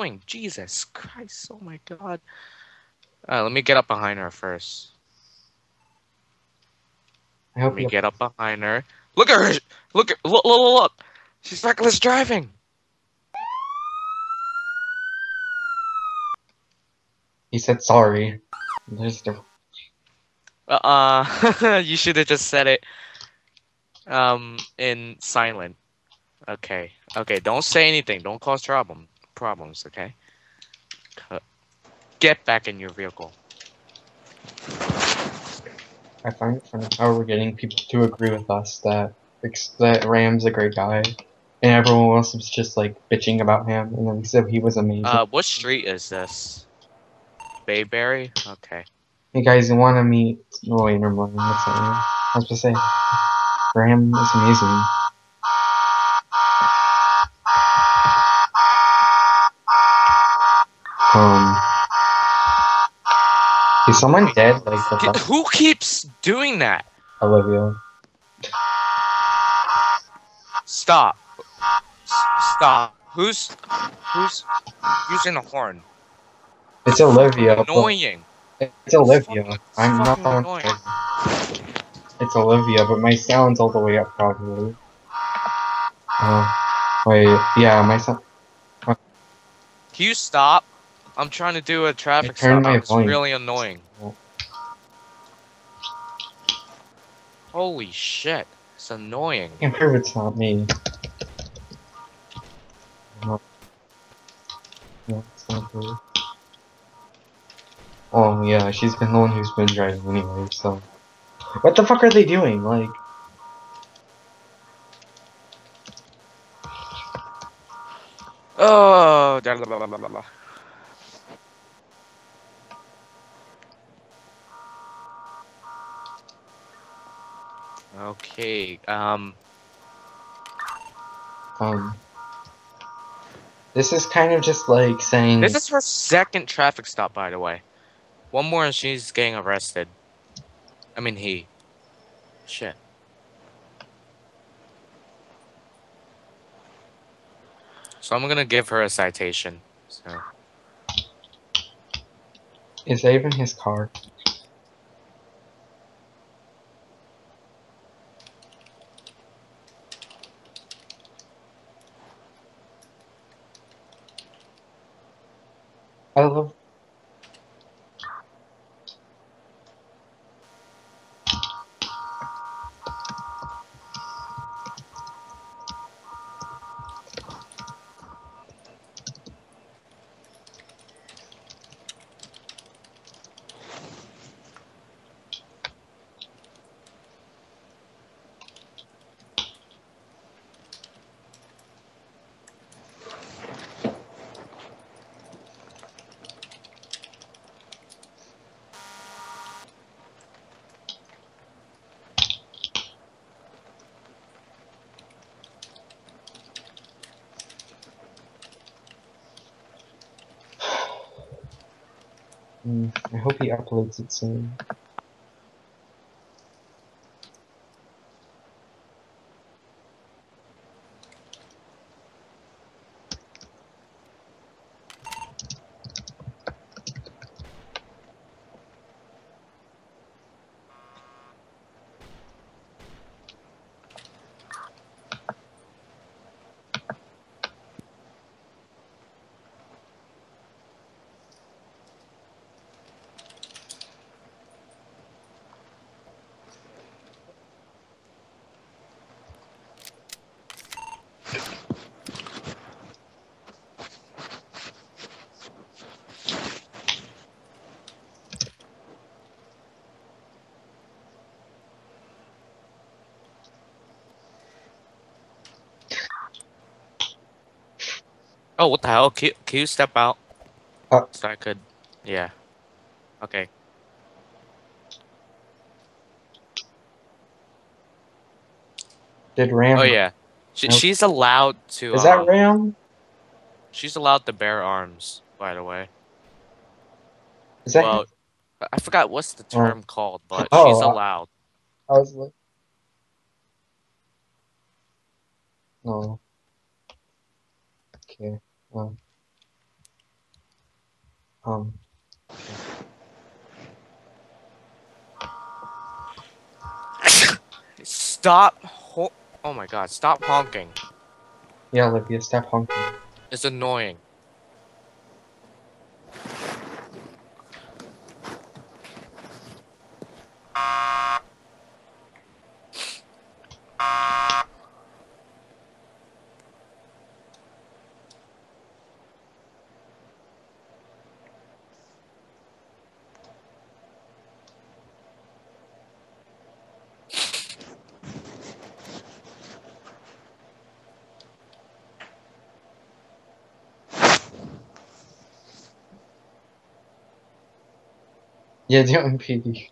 doing? Jesus Christ! Oh my God! Uh, let me get up behind her first. I Let hope me you. get up behind her. Look at her! Look at look look look! She's reckless driving. He said sorry. There's the. Uh, you should have just said it. Um, in silent. Okay. Okay. Don't say anything. Don't cause problem problems. Okay. Get back in your vehicle. I find it funny how we're getting people to agree with us that that Ram's a great guy, and everyone else was just like bitching about him, and then we said he was amazing. Uh, what street is this? Bayberry. Okay. hey guys, you want to meet? Oh wait, never mind. That's not. I was supposed to say Ram is amazing. Um, is someone dead? Like Who keeps doing that? Olivia. Stop. S- Stop. Who's who's using the horn? It's Olivia. Annoying. It's Olivia. Fucking- I'm not annoying. It's Olivia, but my sound's all the way up probably. Oh, wait, yeah, my sound. Can you stop? I'm trying to do a traffic stop. It's volume. really annoying. Oh. Holy shit. It's annoying. I can prove it's not me. No, no it's not her. Oh yeah, she's been the one who's been driving anyway, so. What the fuck are they doing? Like, Oh, da- da- da- Okay. Um. um. This is kind of just like saying. This is her second traffic stop, by the way. One more and she's getting arrested. I mean, he. Shit. So I'm gonna give her a citation. So. Is that even his car? I Mm, I hope he uploads it soon. Oh, what the hell? Can, can you step out? Uh. so I could. Yeah. Okay. Did Ram? Oh yeah. She, Nope. she's allowed to. Is that um, Ram? She's allowed to bear arms. By the way. Is that? Well, I forgot what's the term called, but Oh, she's allowed. I was like. Oh. Okay. Well. Um, Stop. Ho- oh my god, stop honking. yeah, Olivia, stop honking. It's annoying. Yeah, don't impede.